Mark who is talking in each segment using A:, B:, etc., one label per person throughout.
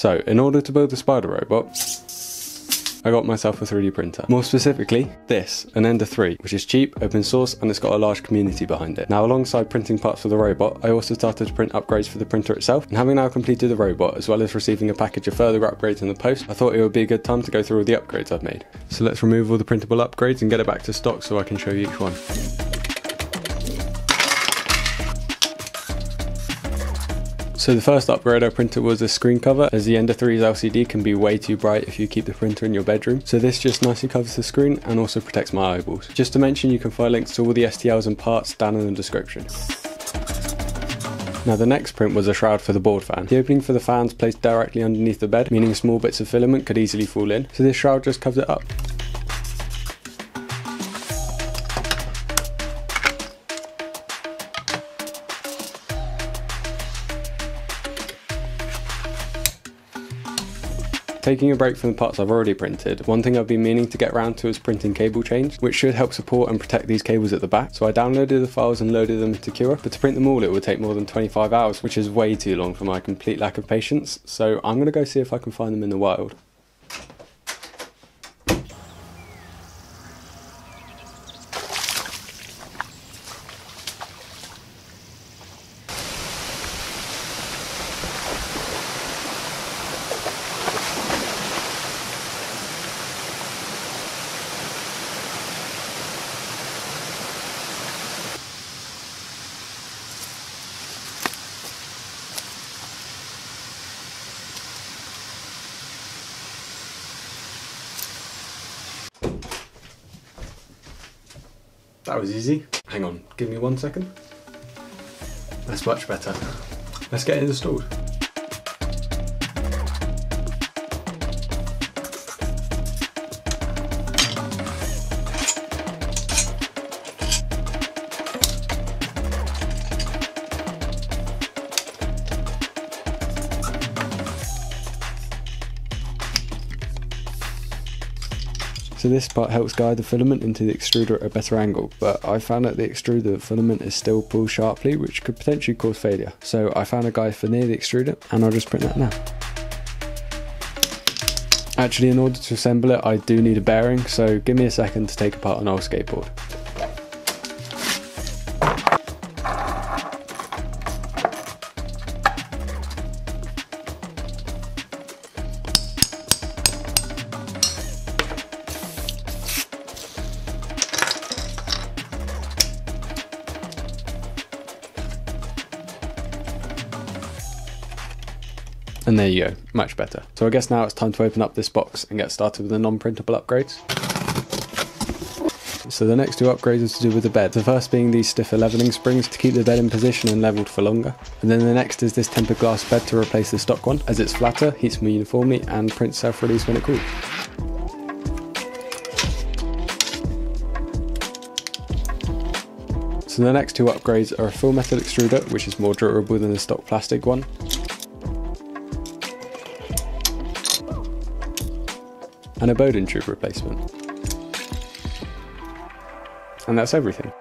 A: So, in order to build the spider robot, I got myself a 3D printer. More specifically, this, an Ender 3, which is cheap, open source, and it's got a large community behind it. Now, alongside printing parts for the robot, I also started to print upgrades for the printer itself, and having now completed the robot, as well as receiving a package of further upgrades in the post, I thought it would be a good time to go through all the upgrades I've made. So let's remove all the printable upgrades and get it back to stock so I can show you each one. So the first upgrade I printed was a screen cover as the Ender 3's LCD can be way too bright if you keep the printer in your bedroom. So this just nicely covers the screen and also protects my eyeballs. Just to mention you can find links to all the STLs and parts down in the description. Now the next print was a shroud for the board fan. The opening for the fan is placed directly underneath the bed, meaning small bits of filament could easily fall in, so this shroud just covers it up. Taking a break from the parts I've already printed, one thing I've been meaning to get around to is printing cable chains, which should help support and protect these cables at the back. So I downloaded the files and loaded them into Cura, but to print them all it would take more than 25 hours, which is way too long for my complete lack of patience. So I'm going to go see if I can find them in the wild. That was easy. Hang on, give me one second. That's much better. Let's get it installed. So this part helps guide the filament into the extruder at a better angle, but I found that the extruder filament is still pulled sharply, which could potentially cause failure. So I found a guide for near the extruder, and I'll just print that now. Actually, in order to assemble it, I do need a bearing, so give me a second to take apart an old skateboard. And there you go, much better. So I guess now it's time to open up this box and get started with the non-printable upgrades. So the next two upgrades are to do with the bed. The first being these stiffer leveling springs to keep the bed in position and leveled for longer. And then the next is this tempered glass bed to replace the stock one, as it's flatter, heats more uniformly, and prints self-release when it cools. So the next two upgrades are a full metal extruder, which is more durable than the stock plastic one, and a Bowden tube replacement. And that's everything.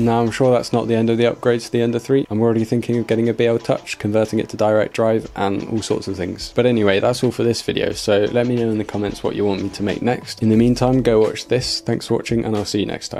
A: Now I'm sure that's not the end of the upgrades to the Ender 3. I'm already thinking of getting a BL Touch, converting it to direct drive and all sorts of things. But anyway, that's all for this video, so let me know in the comments what you want me to make next. In the meantime, go watch this. Thanks for watching and I'll see you next time.